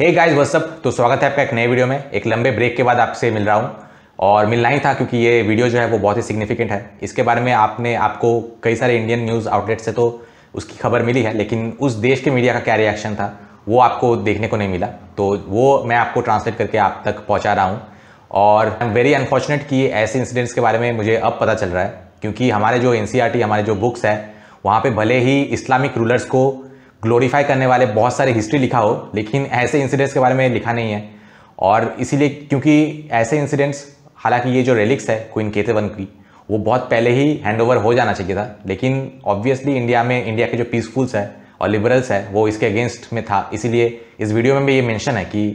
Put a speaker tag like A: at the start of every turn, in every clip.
A: Hey guys what's up तो स्वागत है आपका एक नए वीडियो में। एक लंबे ब्रेक के बाद आपसे मिल रहा हूँ। और मिलना ही था क्योंकि ये वीडियो जो है वो बहुत ही सिग्निफिकेंट है। इसके बारे में आपने, आपको कई सारे इंडियन न्यूज़ आउटलेट से तो उसकी खबर मिली है, लेकिन उस देश के मीडिया का क्या रिएक्शन था, वो आपको देखने को नहीं मिला। तो वो मैं आपको ट्रांसलेट करके आप तक पहुँचा रहा हूँ। और आई एम वेरी अनफॉर्चुनेट कि ऐसे इंसिडेंट्स के बारे में मुझे अब पता चल रहा है, क्योंकि हमारे जो एन हमारे जो बुक्स है, वहाँ पर भले ही इस्लामिक रूलर्स को ग्लोरीफाई करने वाले बहुत सारे हिस्ट्री लिखा हो, लेकिन ऐसे इंसिडेंट्स के बारे में लिखा नहीं है। और इसीलिए क्योंकि ऐसे इंसिडेंट्स हालाँकि ये जो रेलिक्स है क्वीन केतेवन की, वो बहुत पहले ही हैंड ओवर हो जाना चाहिए था। लेकिन ऑब्वियसली इंडिया में इंडिया के जो पीसफुल्स है और लिबरल्स है, वो इसके अगेंस्ट में था। इसीलिए इस वीडियो में भी ये मेंशन है कि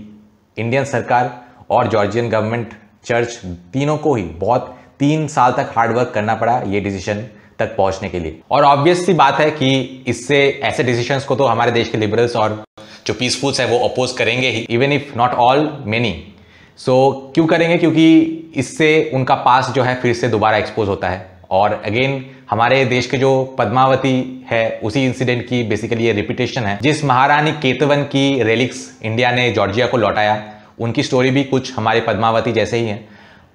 A: इंडियन सरकार और जॉर्जियन गवर्नमेंट चर्च तीनों को ही बहुत तीन साल तक हार्डवर्क करना पड़ा ये डिसीज़न तक पहुँचने के लिए। और ऑब्वियस सी बात है कि इससे ऐसे डिसीजंस को तो हमारे देश के लिबरल्स और जो पीसफुल्स है वो अपोज करेंगे ही even if not all many so क्यों करेंगे? क्योंकि इससे उनका पास जो है फिर से दोबारा एक्सपोज होता है। और अगेन हमारे देश के जो पद्मावती है, उसी इंसिडेंट की बेसिकली ये रिपीटेशन है। जिस महारानी केतवन की रेलिक्स इंडिया ने जॉर्जिया को लौटाया, उनकी स्टोरी भी कुछ हमारे पद्मावती जैसे ही है।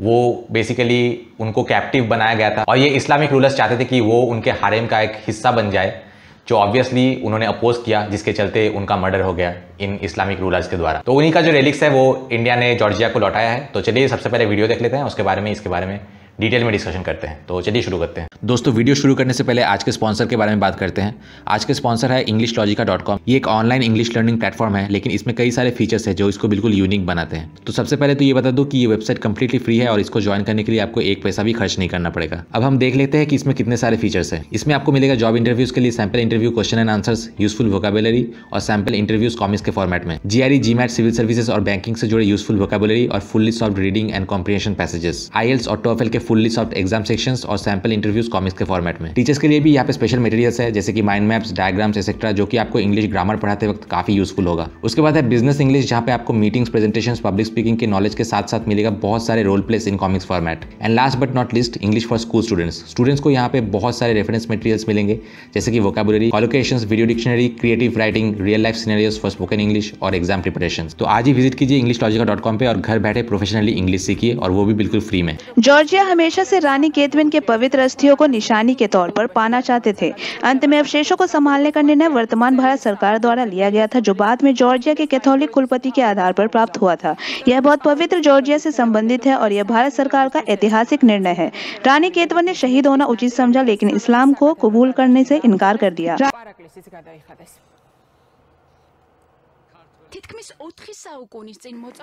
A: वो बेसिकली उनको कैप्टिव बनाया गया था। और ये इस्लामिक रूलर्स चाहते थे कि वो उनके हारेम का एक हिस्सा बन जाए, जो ऑब्वियसली उन्होंने अपोज किया, जिसके चलते उनका मर्डर हो गया इन इस्लामिक रूलर्स के द्वारा। तो उन्हीं का जो रेलिक्स है, वो इंडिया ने जॉर्जिया को लौटाया है। तो चलिए सबसे पहले वीडियो देख लेते हैं, उसके बारे में, इसके बारे में। डिटेल में डिस्कशन करते हैं। तो चलिए शुरू करते हैं।
B: दोस्तों, वीडियो शुरू करने से पहले आज के स्पॉन्सर के बारे में बात करते हैं। आज के स्पॉन्सर है इंग्लिश लॉजिका डॉट कॉम ये एक ऑनलाइन इंग्लिश लर्निंग प्लेटफॉर्म है, लेकिन इसमें कई सारे फीचर्स है जो इसको बिल्कुल यूनिक बनाते हैं। तो सबसे पहले तो ये बता दो कि ये वेबसाइट कंप्लीटली फ्री है और इसको ज्वाइन करने के लिए आपको एक पैसा भी खर्च नहीं करना पड़ेगा। अब हम देख लेते हैं कि इसमें कितने सारे फीचर्स है। इसमें आपको मिलेगा जॉब इंटरव्यूज़ के लिए sample interview question and answers useful vocabulary और सैंपल इंटरव्यूज़ कॉमिक्स के फॉर्मेट में। जीआरई जीमैट सिविल सर्विसेज़ और बैंकिंग से जुड़े यूजफुल वोकाबुलरी और fully solved reading and comprehension passages IELTS और टोफेल के फुल्ली सॉफ्ट एग्ज़ाम सेक्शंस और सैंपल इंटरव्यूज़ कॉमिक्स के फॉर्मेट में। टीचर्स के लिए भी यहाँ पे स्पेशल मटेरियल्स है, जैसे कि माइंड मैप्स डायग्राम्स एक्सेट्रा जो कि आपको इंग्लिश ग्रामर पढ़ाते वक्त काफ़ी यूजफुल होगा। उसके बाद है बिज़नेस इंग्लिश जहाँ पे आपको मीटिंग्स प्रेजेंटेशन पब्लिक स्पीकिंग के नॉलेज के साथ साथ मिलेगा बहुत सारे role plays in comics format and last but not least English for school students students को यहाँ पे बहुत सारे रेफरेंस मटेरियल्स मिलेंगे, जैसे कि vocabulary collocation video dictionary creative writing real life scenarios for spoken English और एग्ज़ाम प्रिपरेशन तो आज ही विज़िट कीजिए इंग्लिश लॉजिका डॉट कॉम पे और घर बैठे प्रोफेशनली इंग्लिश सीखिए और वो भी बिल्कुल फ्री में।
C: जॉर्जिया हमेशा से रानी केतविन के पवित्र अस्थियों को निशानी के तौर पर पाना चाहते थे। अंत में अवशेषों को संभालने का निर्णय वर्तमान भारत सरकार द्वारा लिया गया था, जो बाद में जॉर्जिया के कैथोलिक कुलपति के आधार पर प्राप्त हुआ था। यह बहुत पवित्र जॉर्जिया से संबंधित है और यह भारत सरकार का ऐतिहासिक निर्णय है। रानी केतवन ने शहीद होना उचित समझा, लेकिन इस्लाम को कबूल करने से इनकार कर दिया।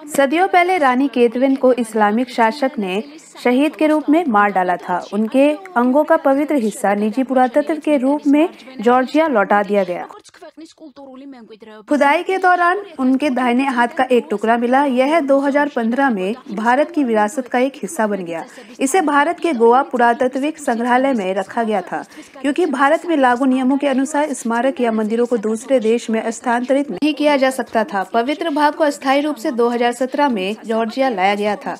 D: सदियों पहले रानी केतविन को इस्लामिक शासक ने शहीद के रूप में मार डाला था उनके अंगों का पवित्र हिस्सा निजी पुरातत्व के रूप में जॉर्जिया लौटा दिया गया खुदाई के दौरान उनके दाहिने हाथ का एक टुकड़ा मिला यह 2015 में भारत की विरासत का एक हिस्सा बन गया इसे भारत के गोवा पुरातत्विक संग्रहालय में रखा गया था क्योंकि भारत में लागू नियमों के अनुसार स्मारक या मंदिरों को दूसरे देश में स्थानांतरित नहीं किया जा सकता था पवित्र भाग को अस्थायी रूप से 2017 में जॉर्जिया लाया गया था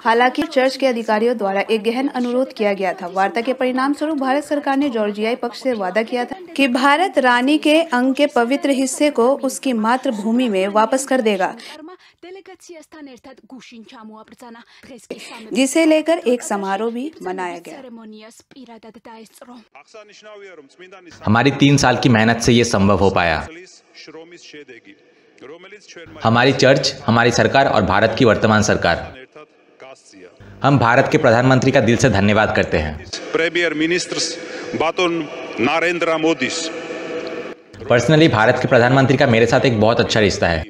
D: हालाँकि चर्च के अधिकारियों द्वारा एक गहन अनुरोध किया गया था। वार्ता के परिणाम स्वरूप भारत सरकार ने जॉर्जियाई पक्ष से वादा किया था कि भारत रानी के अंग के पवित्र हिस्से को उसकी मातृभूमि में वापस कर देगा। जिसे लेकर एक समारोह भी मनाया गया।
B: हमारी तीन साल की मेहनत से ये संभव हो पाया। हमारी चर्च, हमारी सरकार और भारत की वर्तमान सरकार। हम भारत के प्रधानमंत्री का दिल से धन्यवाद करते हैं।
E: प्रीमियर मिनिस्टर्स बातों नरेंद्र मोदी।
B: पर्सनली भारत के प्रधानमंत्री का मेरे साथ एक बहुत अच्छा रिश्ता है।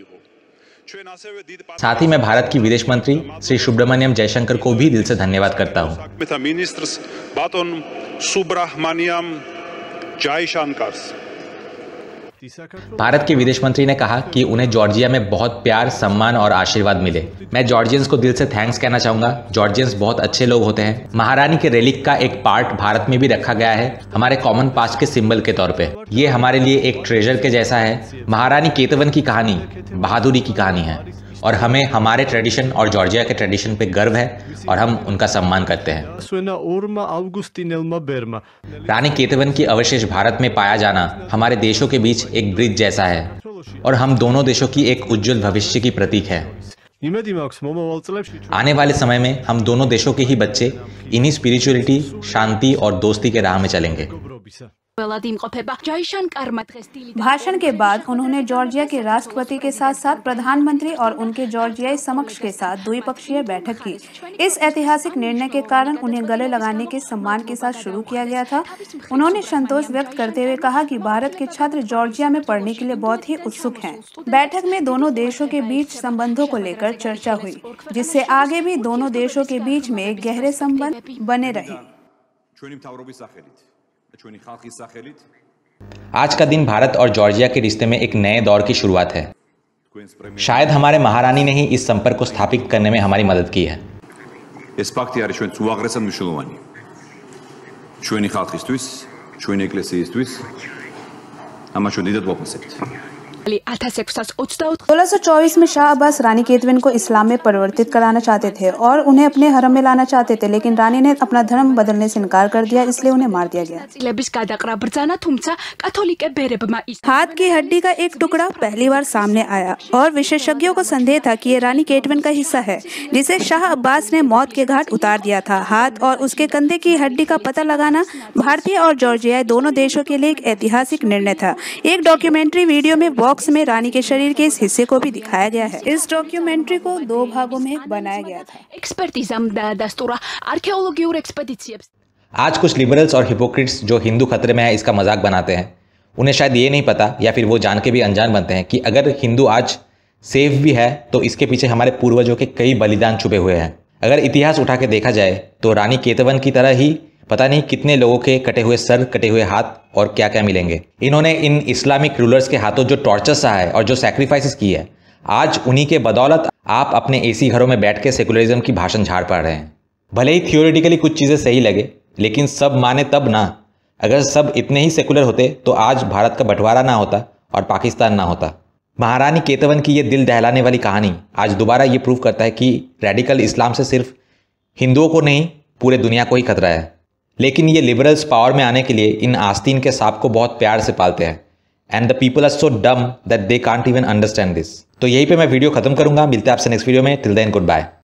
B: साथ ही मैं भारत की विदेश मंत्री श्री सुब्रमण्यम जयशंकर को भी दिल से धन्यवाद करता हूँ।
E: सुब्रमण्यम जयशंकर।
B: भारत के विदेश मंत्री ने कहा कि उन्हें जॉर्जिया में बहुत प्यार सम्मान और आशीर्वाद मिले। मैं जॉर्जियंस को दिल से थैंक्स कहना चाहूँगा। जॉर्जियंस बहुत अच्छे लोग होते हैं। महारानी के रेलिक का एक पार्ट भारत में भी रखा गया है हमारे कॉमन पास के सिंबल के तौर पे। ये हमारे लिए एक ट्रेजर के जैसा है। महारानी केतवन की कहानी बहादुरी की कहानी है। और हमें हमारे ट्रेडिशन और जॉर्जिया के ट्रेडिशन पे गर्व है और हम उनका सम्मान करते हैं। रानी केतवन की अवशेष भारत में पाया जाना हमारे देशों के बीच एक ब्रिज जैसा है। और हम दोनों देशों की एक उज्जवल भविष्य की प्रतीक है। आने वाले समय में हम दोनों देशों के ही बच्चे, इन्हीं स्पिरिचुअलिटी शांति और दोस्ती के राह में चलेंगे।
D: भाषण के बाद उन्होंने जॉर्जिया के राष्ट्रपति के साथ साथ प्रधानमंत्री और उनके जॉर्जियाई समक्ष के साथ द्विपक्षीय बैठक की। इस ऐतिहासिक निर्णय के कारण उन्हें गले लगाने के सम्मान के साथ शुरू किया गया था। उन्होंने संतोष व्यक्त करते हुए कहा कि भारत के छात्र जॉर्जिया में पढ़ने के लिए बहुत ही उत्सुक है। बैठक में दोनों देशों के बीच संबंधों को लेकर चर्चा हुई जिससे आगे भी दोनों देशों के बीच में गहरे संबंध बने रहे।
F: ჩვენი მთავრობის სახელით და ჩვენი ხალხის სახელით
B: आज का दिन भारत और जॉर्जिया के रिश्ते में एक नए दौर की शुरुआत है
F: თქვენს პრემიერ
B: शायद हमारे महारानी ने ही इस संपर्क को स्थापित करने में हमारी मदद की है
F: ეს ფაქტი არის ჩვენს უაღრესად მნიშვნელოვანი ჩვენი ხალხისთვის ჩვენი ეკლესიისთვის ამას ჩვენ დიდად ვაფასებთ
G: 1624
D: में शाह अब्बास रानी केतविन को इस्लाम में परिवर्तित कराना चाहते थे और उन्हें अपने हरम में लाना चाहते थे लेकिन रानी ने अपना धर्म बदलने से इनकार कर दिया इसलिए उन्हें मार दिया गया।
C: हाथ की हड्डी का एक टुकड़ा पहली बार सामने आया और विशेषज्ञों को संदेह था कि ये रानी केटविन का हिस्सा है जिसे शाह अब्बास ने मौत के घाट उतार दिया था। हाथ और उसके कंधे की हड्डी का पता लगाना भारतीय और जॉर्जिया दोनों देशों के लिए एक ऐतिहासिक निर्णय था। एक डॉक्यूमेंट्री वीडियो में वॉक बॉक्स में रानी के शरीर के इस हिस्से को भी दिखाया गया है। इस डॉक्यूमेंट्री को दो भागों में बनाया गया था।
B: आज कुछ लिबरल्स और हिपोक्रिट्स जो हिंदू खतरे में है इसका मज़ाक बनाते हैं। उन्हें शायद ये नहीं पता या फिर वो जान के भी अनजान बनते हैं कि अगर हिंदू आज सेफ़ भी है तो इसके पीछे हमारे पूर्वजों के कई बलिदान छुपे हुए हैं। अगर इतिहास उठा के देखा जाए तो रानी केतवन की तरह ही पता नहीं कितने लोगों के कटे हुए सर, कटे हुए हाथ और क्या क्या मिलेंगे। इन्होंने इन इस्लामिक रूलर्स के हाथों जो टॉर्चर सहा है और जो सेक्रीफाइसेस की है, आज उन्हीं के बदौलत आप अपने एसी घरों में बैठ के सेकुलरिज्म की भाषण झाड़ पा रहे हैं। भले ही थियोरिटिकली कुछ चीज़ें सही लगे, लेकिन सब माने तब ना। अगर सब इतने ही सेकुलर होते तो आज भारत का बंटवारा ना होता और पाकिस्तान ना होता। महारानी केतवन की ये दिल दहलाने वाली कहानी आज दोबारा ये प्रूव करता है कि रेडिकल इस्लाम से सिर्फ़ हिंदुओं को नहीं, पूरे दुनिया को ही खतरा है। लेकिन ये लिबरल्स पावर में आने के लिए इन आस्तीन के सांप को बहुत प्यार से पालते हैं। And the people are so dumb that they can't even understand this तो यही पे मैं वीडियो खत्म करूँगा। मिलते हैं आपसे नेक्स्ट वीडियो में। Till then goodbye